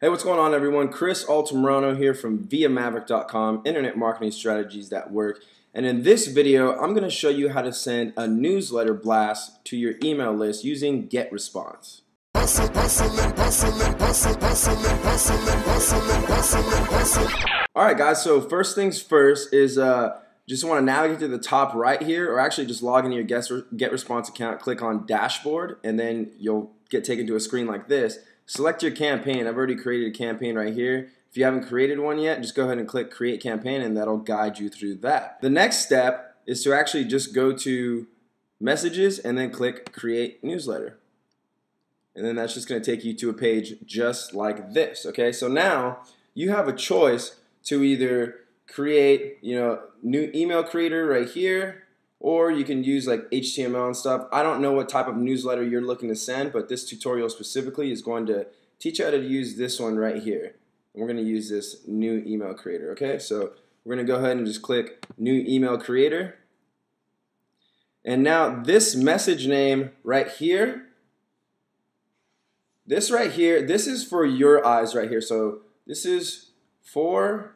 Hey, what's going on, everyone? Chris Altamirano here from ViaMaverick.com, internet marketing strategies that work. And in this video, I'm going to show you how to send a newsletter blast to your email list using GetResponse. All right, guys. So first things first is uh, just want to navigate to the top right here, or actually just log into your GetResponse account, click on Dashboard, and then you'll get taken to a screen like this select your campaign. I've already created a campaign right here. If you haven't created one yet, just go ahead and click create campaign and that'll guide you through that. The next step is to actually just go to messages and then click create newsletter. And then that's just going to take you to a page just like this, okay? So now you have a choice to either create, you know, new email creator right here or you can use like HTML and stuff. I don't know what type of newsletter you're looking to send, but this tutorial specifically is going to teach you how to use this one right here. And we're going to use this new email creator, okay? So we're going to go ahead and just click new email creator. And now this message name right here, this right here, this is for your eyes right here. So this is for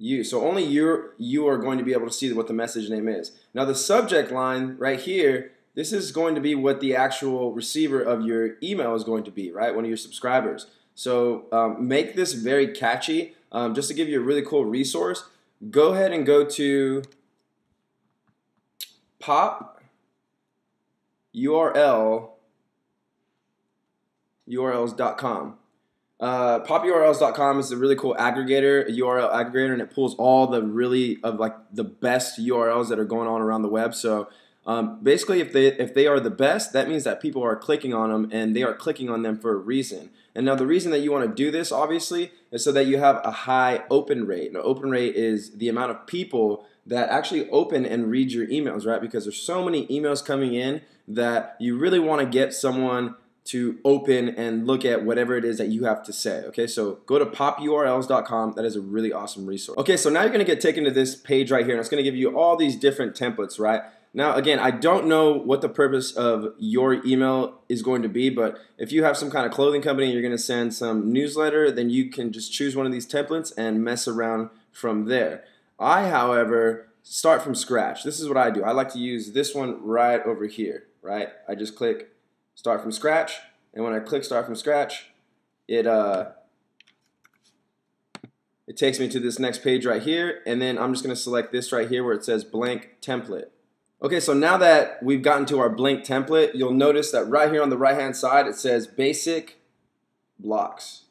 you. So only you you are going to be able to see what the message name is. Now the subject line right here, this is going to be what the actual receiver of your email is going to be, right? One of your subscribers. So um, make this very catchy. Um, just to give you a really cool resource, go ahead and go to pop URL urls.com. Uh, popurls.com is a really cool aggregator, URL aggregator, and it pulls all the really of like the best URLs that are going on around the web. So um, basically, if they if they are the best, that means that people are clicking on them, and they are clicking on them for a reason. And now the reason that you want to do this, obviously, is so that you have a high open rate. Now, open rate is the amount of people that actually open and read your emails, right? Because there's so many emails coming in that you really want to get someone to open and look at whatever it is that you have to say. Okay, so go to popurls.com. That is a really awesome resource. Okay, so now you're gonna get taken to this page right here, and it's gonna give you all these different templates, right? Now, again, I don't know what the purpose of your email is going to be, but if you have some kind of clothing company and you're to send some newsletter, then you can just choose one of these templates and mess around from there. I, however, start from scratch. This is what I do. I like to use this one right over here, right? I just click start from scratch. And when I click start from scratch, it uh, it takes me to this next page right here. And then I'm just going to select this right here where it says blank template. Okay, so now that we've gotten to our blank template, you'll notice that right here on the right hand side it says basic blocks,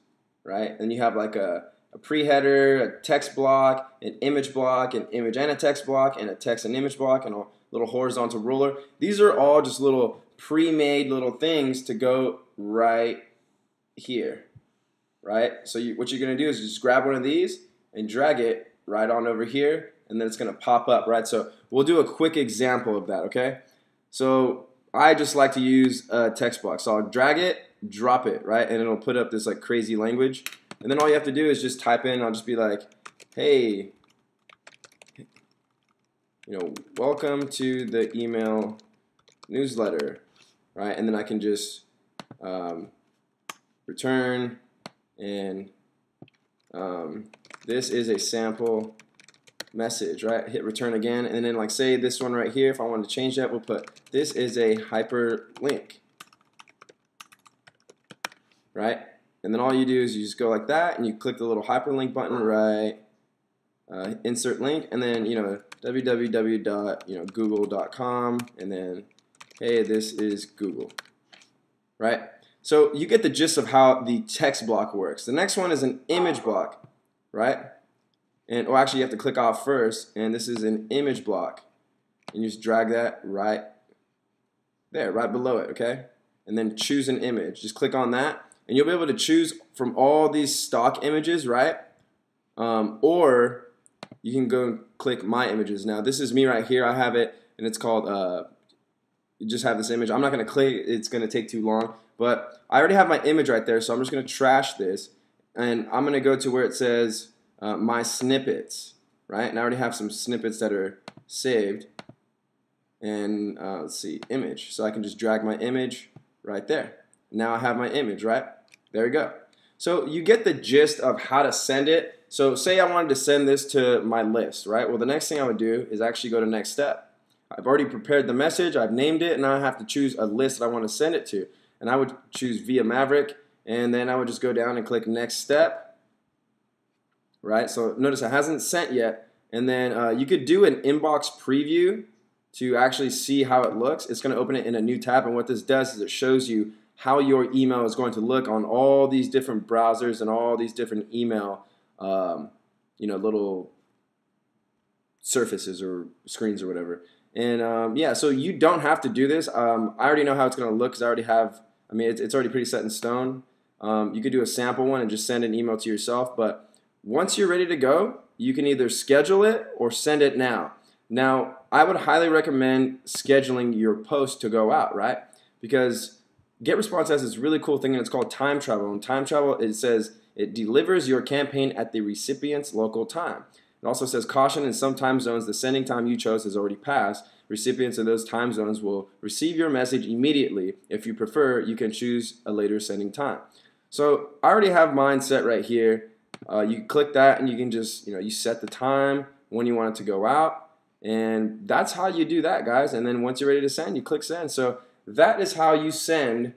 right? And you have like a, a pre-header, a text block, an image block, an image and a text block, and a text and image block, and a little horizontal ruler. These are all just little pre-made little things to go right here, right? So you, what you're going to do is just grab one of these and drag it right on over here, and then it's going to pop up, right? So we'll do a quick example of that, okay? So I just like to use a text box. So I'll drag it, drop it, right? And it'll put up this like crazy language. And then all you have to do is just type in, I'll just be like, hey, you know, welcome to the email newsletter right? And then I can just um, return and um, this is a sample message, right? Hit return again, and then like say this one right here, if I want to change that, we'll put this is a hyperlink, right? And then all you do is you just go like that, and you click the little hyperlink button, right? Uh, insert link, and then you know www.google.com, and then hey, this is Google, right? So you get the gist of how the text block works. The next one is an image block, right? And or actually you have to click off first, and this is an image block. And you just drag that right there, right below it, okay? And then choose an image. Just click on that, and you'll be able to choose from all these stock images, right? Um, or you can go and click my images. Now this is me right here. I have it, and it's called uh, just have this image. I'm not going to click, it's going to take too long, but I already have my image right there, so I'm just going to trash this, and I'm going to go to where it says uh, my snippets, right? And I already have some snippets that are saved, and uh, let's see, image. So I can just drag my image right there. Now I have my image, right? There we go. So you get the gist of how to send it. So say I wanted to send this to my list, right? Well, the next thing I would do is actually go to next step. I've already prepared the message, I've named it, and I have to choose a list that I want to send it to. And I would choose via Maverick, and then I would just go down and click next step, right? So notice it hasn't sent yet. And then uh, you could do an inbox preview to actually see how it looks. It's going to open it in a new tab, and what this does is it shows you how your email is going to look on all these different browsers and all these different email, um, you know, little surfaces or screens or whatever. And um, yeah, so you don't have to do this. Um, I already know how it's going to look because I already have. I mean, it's, it's already pretty set in stone. Um, you could do a sample one and just send an email to yourself. But once you're ready to go, you can either schedule it or send it now. Now, I would highly recommend scheduling your post to go out, right? Because GetResponse has this really cool thing and it's called time travel. And time travel, it says it delivers your campaign at the recipient's local time. It also says caution in some time zones, the sending time you chose has already passed. Recipients in those time zones will receive your message immediately. If you prefer, you can choose a later sending time. So I already have mine set right here. Uh, you click that and you can just, you know, you set the time when you want it to go out. And that's how you do that, guys. And then once you're ready to send, you click send. So that is how you send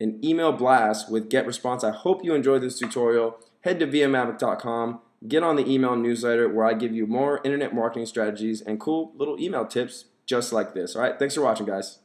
an email blast with GetResponse. I hope you enjoyed this tutorial. Head to viamaverick.com, get on the email newsletter where I give you more internet marketing strategies and cool little email tips just like this. All right, thanks for watching, guys.